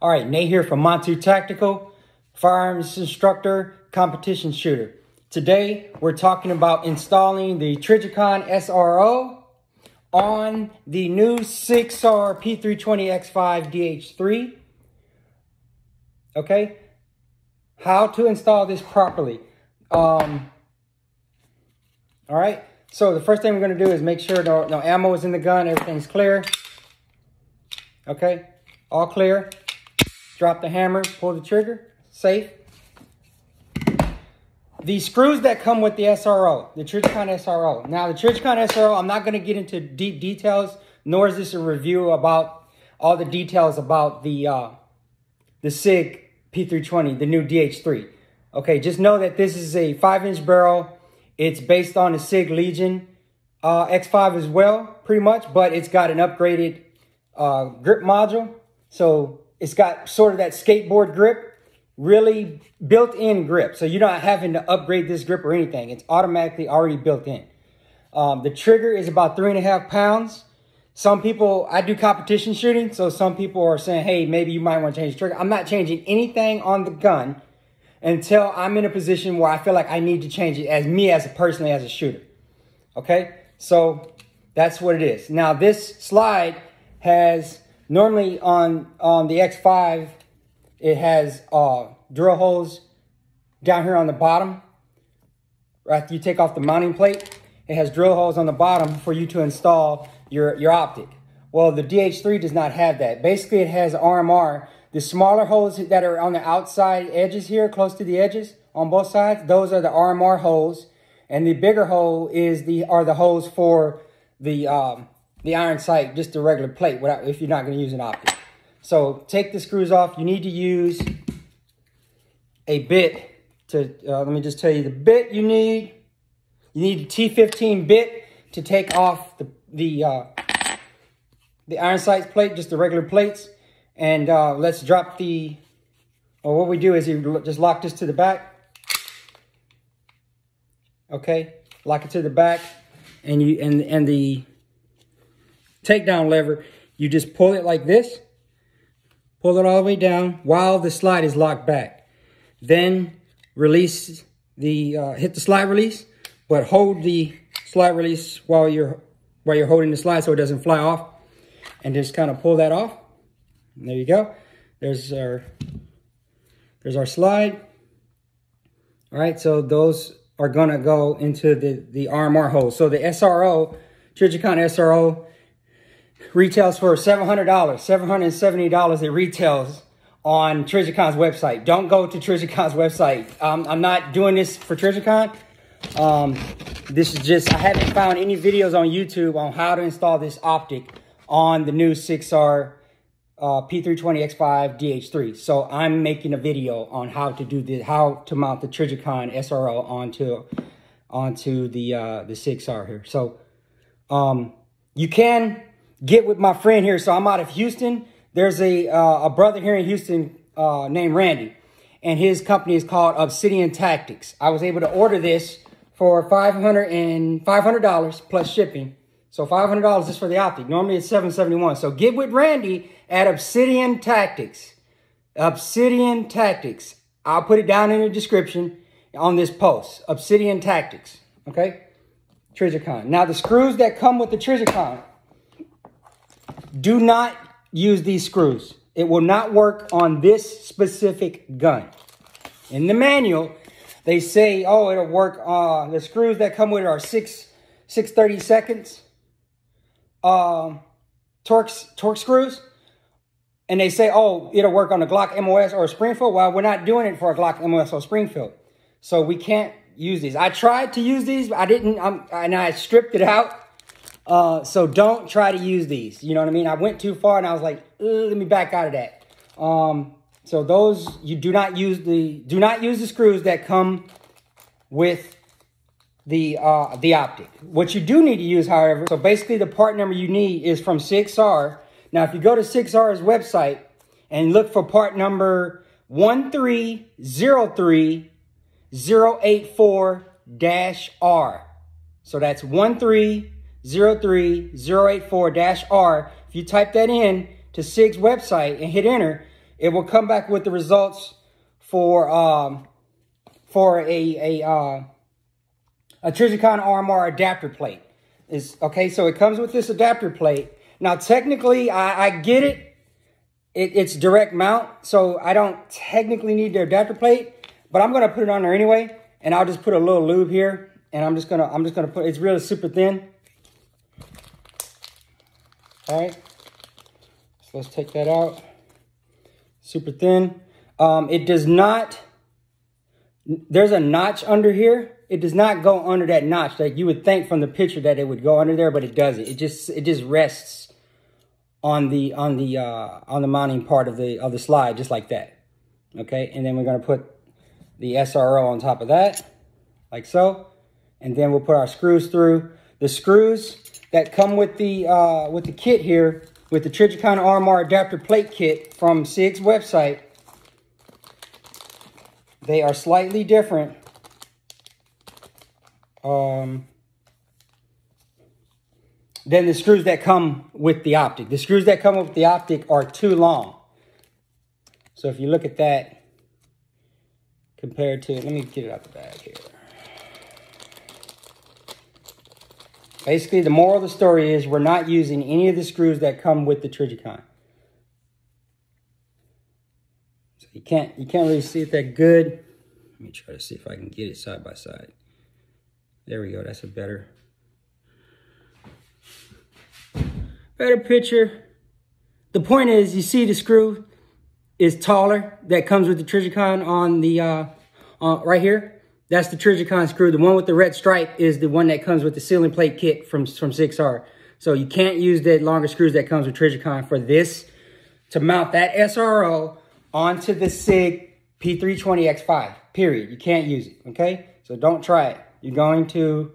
All right, Nate here from Montu Tactical, firearms instructor, competition shooter. Today, we're talking about installing the Trijicon SRO on the new SIG Sauer P320X5 DH3. Okay, how to install this properly. Um, all right, so the first thing we're going to do is make sure no, no ammo is in the gun, everything's clear. Okay, all clear drop the hammer, pull the trigger, safe. The screws that come with the SRO, the Trijicon SRO. Now, the Trijicon SRO, I'm not going to get into deep details, nor is this a review about all the details about the uh, the SIG P320, the new DH3. Okay, just know that this is a 5-inch barrel. It's based on the SIG Legion uh, X5 as well, pretty much, but it's got an upgraded uh, grip module. So it's got sort of that skateboard grip, really built-in grip. So you're not having to upgrade this grip or anything. It's automatically already built in. Um, the trigger is about three and a half pounds. Some people, I do competition shooting, so some people are saying, hey, maybe you might want to change the trigger. I'm not changing anything on the gun until I'm in a position where I feel like I need to change it as me as a personally as a shooter. Okay, so that's what it is. Now this slide has Normally on, on the X5, it has uh, drill holes down here on the bottom. After you take off the mounting plate, it has drill holes on the bottom for you to install your, your optic. Well, the DH3 does not have that. Basically, it has RMR. The smaller holes that are on the outside edges here, close to the edges on both sides, those are the RMR holes. And the bigger hole is the are the holes for the um, the iron sight, just a regular plate, without, if you're not going to use an optic. So take the screws off. You need to use a bit to, uh, let me just tell you the bit you need. You need a T15 bit to take off the, the, uh, the iron sights plate, just the regular plates. And uh, let's drop the, or what we do is you just lock this to the back. Okay, lock it to the back. And you and and the takedown lever, you just pull it like this, pull it all the way down while the slide is locked back. Then release the, uh, hit the slide release, but hold the slide release while you're, while you're holding the slide so it doesn't fly off. And just kind of pull that off. And there you go. There's our, there's our slide. All right, so those are gonna go into the, the RMR hole. So the SRO, Trijicon SRO, retails for $700, $770 it retails on Trijicon's website. Don't go to Trijicon's website. Um, I'm not doing this for Trijicon. Um, this is just, I haven't found any videos on YouTube on how to install this optic on the new SIG Sauer uh, P320X5 DH3. So I'm making a video on how to do this, how to mount the Trijicon SRO onto onto the uh, the SIG Sauer here. So um, you can get with my friend here. So I'm out of Houston. There's a, uh, a brother here in Houston uh, named Randy, and his company is called Obsidian Tactics. I was able to order this for $500 and $500 plus shipping. So $500 just for the optic. Normally it's 771. So get with Randy at Obsidian Tactics. Obsidian Tactics. I'll put it down in the description on this post. Obsidian Tactics. Okay? Trijicon. Now the screws that come with the Trijicon do not use these screws. It will not work on this specific gun. In the manual, they say, oh, it'll work. Uh, the screws that come with it are 6, 630 seconds uh, torque, torque screws. And they say, oh, it'll work on a Glock MOS or a Springfield. Well, we're not doing it for a Glock MOS or Springfield. So we can't use these. I tried to use these, but I didn't, I'm, and I stripped it out uh, so don't try to use these. You know what I mean? I went too far and I was like, let me back out of that. Um, so those, you do not use the, do not use the screws that come with the, uh, the optic. What you do need to use, however, so basically the part number you need is from SIG Sauer. Now, if you go to SIG Sauer's website and look for part number 1303084-R. So that's 13 03084-R. If you type that in to SIG's website and hit enter, it will come back with the results for um, for a a uh, a Trijicon RMR adapter plate. Is okay, so it comes with this adapter plate. Now, technically, I, I get it. it. It's direct mount, so I don't technically need the adapter plate, but I'm gonna put it on there anyway, and I'll just put a little lube here, and I'm just gonna I'm just gonna put it's really super thin. All right, so let's take that out. Super thin. Um, it does not. There's a notch under here it does not go under that notch like you would think from the picture that it would go under there, but it doesn't. It just it just rests on the on the uh, on the mounting part of the of the slide just like that. Okay, and then we're gonna put the SRO on top of that, like so, and then we'll put our screws through. The screws that come with the uh, with the kit here, with the Trijicon RMR adapter plate kit from SIG's website, they are slightly different um, than the screws that come with the optic. The screws that come with the optic are too long. So if you look at that compared to, let me get it out the bag here. Basically, the moral of the story is we're not using any of the screws that come with the Trijicon. So you can't, you can't really see it that good. Let me try to see if I can get it side by side. There we go. That's a better, better picture. The point is, you see the screw is taller that comes with the Trijicon on the, uh, uh, right here. That's the Trijicon screw. The one with the red stripe is the one that comes with the sealing plate kit from, from SIG Sauer. So you can't use the longer screws that comes with Trijicon for this to mount that SRO onto the SIG P320X5, period. You can't use it, okay? So don't try it you're going to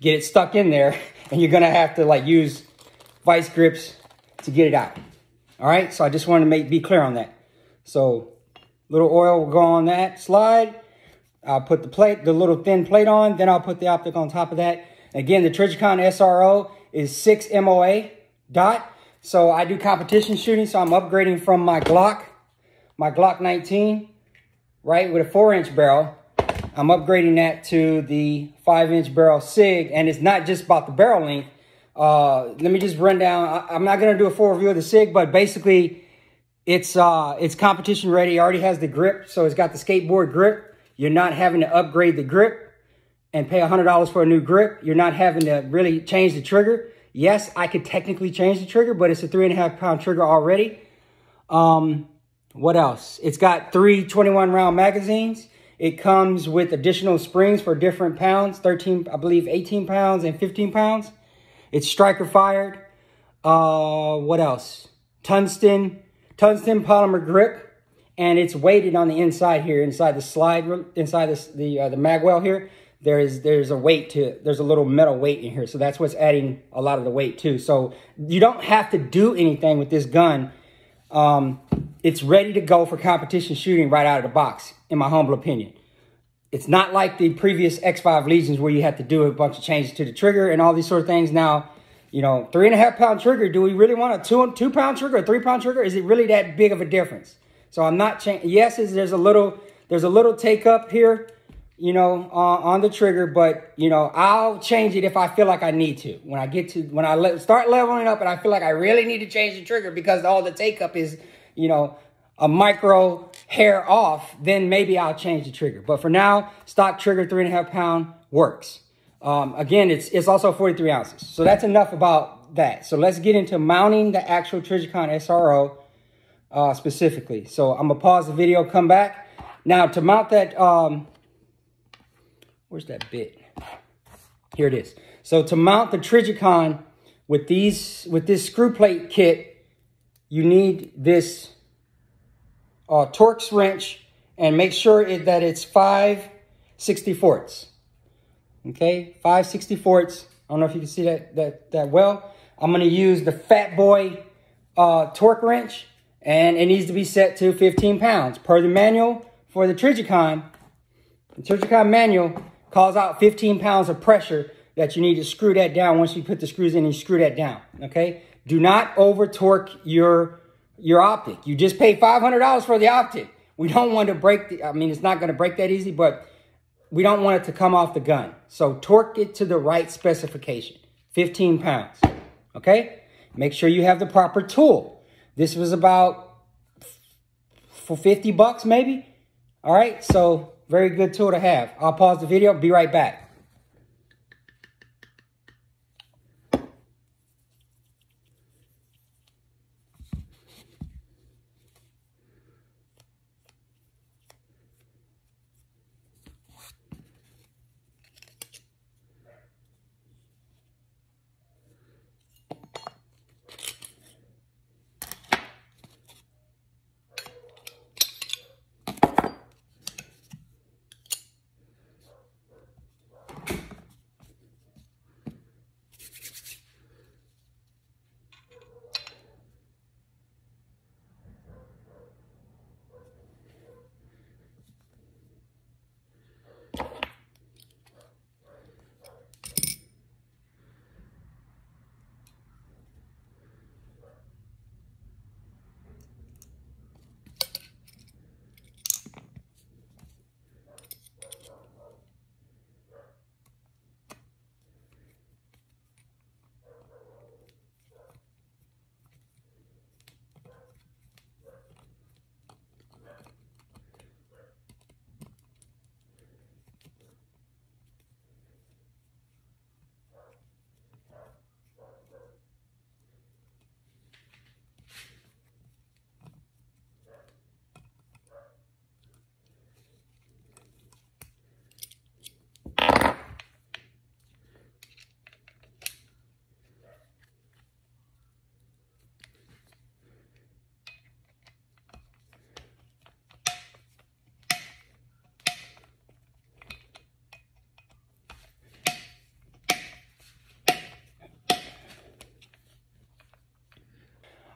get it stuck in there and you're going to have to like use vice grips to get it out. All right, so I just want to make be clear on that. So little oil will go on that slide. I'll put the plate, the little thin plate on, then I'll put the optic on top of that. Again, the Trijicon SRO is 6 MOA dot. So I do competition shooting, so I'm upgrading from my Glock, my Glock 19, right, with a 4-inch barrel I'm upgrading that to the 5-inch barrel SIG, and it's not just about the barrel length. Uh, let me just run down. I, am not going to do a full review of the SIG, but basically, it's uh, it's competition ready. It already has the grip, so it's got the skateboard grip. You're not having to upgrade the grip and pay $100 for a new grip. You're not having to really change the trigger. Yes, I could technically change the trigger, but it's a three and a half pound trigger already. Um, what else? It's got three 21 round magazines. It comes with additional springs for different pounds, 13, I believe 18 pounds and 15 pounds. It's striker fired. Uh, what else? Tungsten, tungsten polymer grip. And it's weighted on the inside here, inside the slide, inside this, the uh, the magwell here. There is there's a weight to it. There's a little metal weight in here, so that's what's adding a lot of the weight too. So you don't have to do anything with this gun. Um, it's ready to go for competition shooting right out of the box in my humble opinion. It's not like the previous X5 Legions where you had to do a bunch of changes to the trigger and all these sort of things. Now, you know, three and a half pound trigger, do we really want a two, two pound trigger, a three pound trigger? Is it really that big of a difference? So I'm not changing. Yes, there's a little, there's a little take up here, you know, uh, on the trigger, but you know, I'll change it if I feel like I need to. When I get to, when I le start leveling up and I feel like I really need to change the trigger because all the take up is, you know, a micro hair off, then maybe I'll change the trigger. But for now, stock trigger, three and a half pound works. Um, again, it's, it's also 43 ounces. So that's enough about that. So let's get into mounting the actual Trijicon SRO uh, specifically. So I'm gonna pause the video, come back. Now to mount that, um, where's that bit? Here it is. So to mount the Trijicon with these, with this screw plate kit, you need this uh, Torx wrench and make sure it, that it's 5 64ths. Okay, 5 64ths. I don't know if you can see that, that, that well. I'm to use the Fat Boy uh, torque wrench and it needs to be set to 15 pounds. Per the manual for the Trijicon, the Trijicon manual calls out 15 pounds of pressure that you need to screw that down. Once you put the screws in, you screw that down, okay? Do not over torque your your optic. You just pay $500 for the optic. We don't want to break the, I mean, it's not going to break that easy, but we don't want it to come off the gun. So torque it to the right specification, 15 pounds, okay? Make sure you have the proper tool. This was about for 50 bucks maybe. All right, so very good tool to have. I'll pause the video, be right back.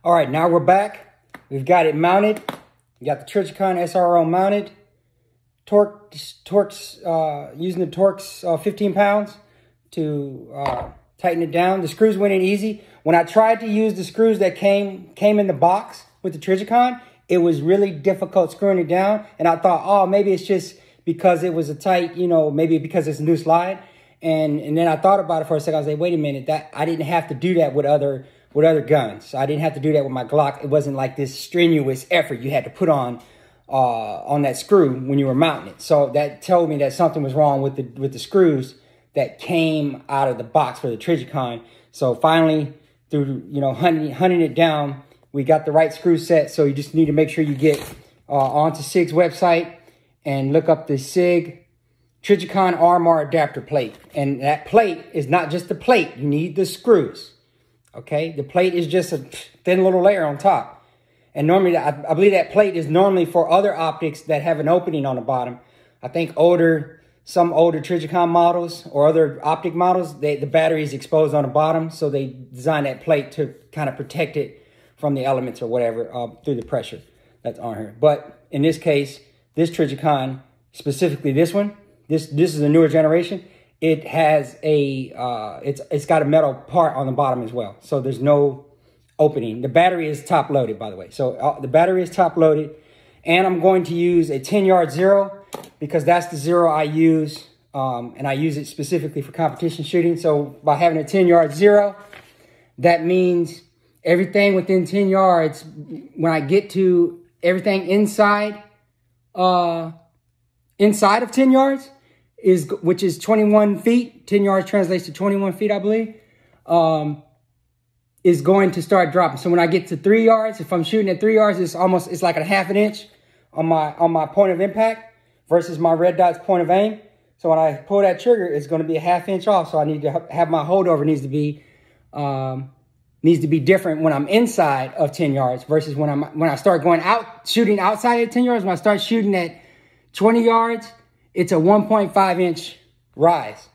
All right, now we're back. We've got it mounted. We got the Trijicon SRO mounted. Torque, Torx, uh, using the Torx uh, 15 pounds to uh, tighten it down. The screws went in easy. When I tried to use the screws that came came in the box with the Trijicon, it was really difficult screwing it down. And I thought, oh, maybe it's just because it was a tight, you know, maybe because it's a new slide. And and then I thought about it for a second. I was like, wait a minute, that I didn't have to do that with other with other guns. I didn't have to do that with my Glock. It wasn't like this strenuous effort you had to put on uh, on that screw when you were mounting it. So that told me that something was wrong with the with the screws that came out of the box for the Trijicon. So finally, through you know hunting hunting it down, we got the right screw set. So you just need to make sure you get uh, onto SIG's website and look up the SIG Trijicon Armor adapter plate. And that plate is not just the plate. You need the screws. Okay, the plate is just a thin little layer on top. And normally, I, believe that plate is normally for other optics that have an opening on the bottom. I think older, some older Trijicon models or other optic models, they, the battery is exposed on the bottom. So they design that plate to kind of protect it from the elements or whatever uh, through the pressure that's on here. But in this case, this Trijicon, specifically this one, this, this is a newer generation it has a uh, it's it's got a metal part on the bottom as well. So there's no opening. The battery is top loaded, by the way. So uh, the battery is top loaded, and I'm going to use a 10 yard zero because that's the zero I use, um, and I use it specifically for competition shooting. So by having a 10 yard zero, that means everything within 10 yards. When I get to everything inside, uh, inside of 10 yards is which is 21 feet. 10 yards translates to 21 feet, I believe. Um, is going to start dropping. So when I get to three yards, if I'm shooting at three yards, it's almost it's like a half an inch on my on my point of impact versus my red dot's point of aim. So when I pull that trigger, it's going to be a half inch off. So I need to have my holdover needs to be um, needs to be different when I'm inside of 10 yards versus when I'm when I start going out shooting outside of 10 yards. When I start shooting at 20 yards, it's a 1.5 inch rise.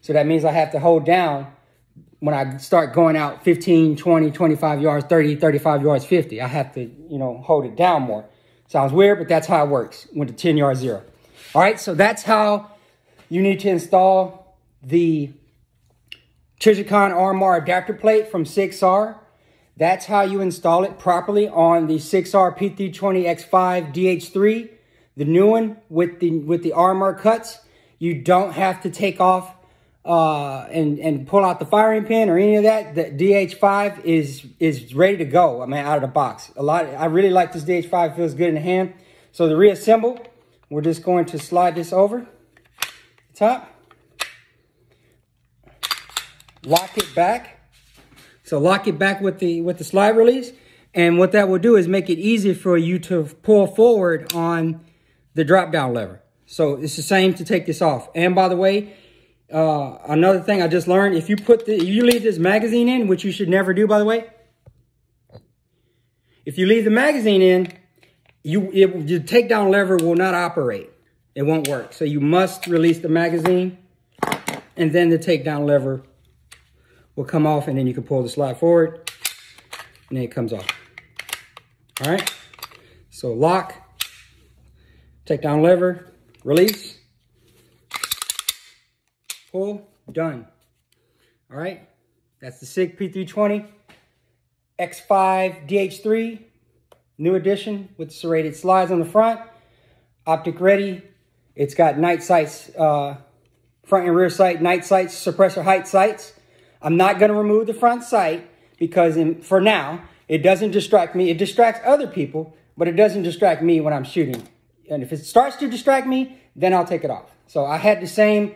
So that means I have to hold down when I start going out 15, 20, 25 yards, 30, 35 yards, 50. I have to, you know, hold it down more. Sounds weird, but that's how it works with the 10 yard zero. All right, so that's how you need to install the Trijicon Armor adapter plate from SIG Sauer. That's how you install it properly on the SIG Sauer P320X5 DH3, the new one with the with the armor cuts. You don't have to take off uh, and and pull out the firing pin or any of that. The DH5 is is ready to go. I mean, out of the box. A lot. I really like this DH5. Feels good in the hand. So to reassemble, we're just going to slide this over the top, lock it back. So lock it back with the with the slide release. And what that will do is make it easy for you to pull forward on the drop down lever. So it's the same to take this off. And by the way, uh, another thing I just learned, if you put the, you leave this magazine in, which you should never do, by the way, if you leave the magazine in, you it, the takedown lever will not operate. It won't work. So you must release the magazine and then the takedown lever will come off and then you can pull the slide forward and then it comes off. All right. So lock, take down lever, release, pull, done. All right. That's the SIG P320 X5 DH3, new edition with serrated slides on the front, optic ready. It's got night sights, uh, front and rear sight, night sights, suppressor height sights. I'm not going to remove the front sight because in, for now, it doesn't distract me. It distracts other people, but it doesn't distract me when I'm shooting. And if it starts to distract me, then I'll take it off. So I had the same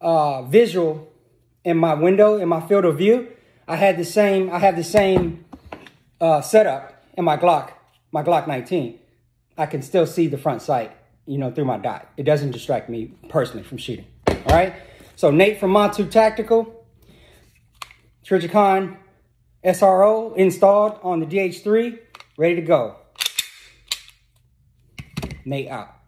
uh, visual in my window, in my field of view. I had the same, I have the same uh, setup in my Glock, my Glock 19. I can still see the front sight, you know, through my dot. It doesn't distract me personally from shooting. All right. So Nate from Montu Tactical, Trijicon SRO installed on the DH3, ready to go. Nate out.